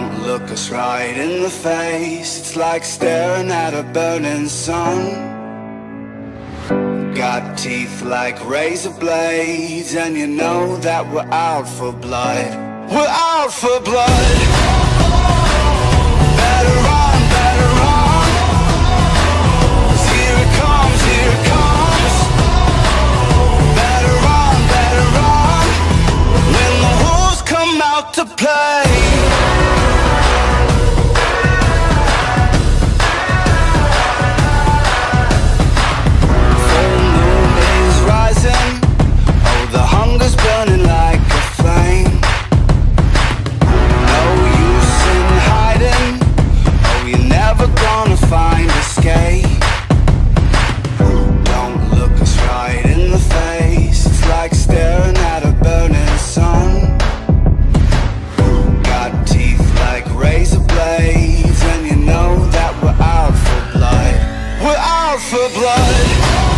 don't look us right in the face. It's like staring at a burning sun. Got teeth like razor blades And you know that we're out for blood. We're out for blood. for blood.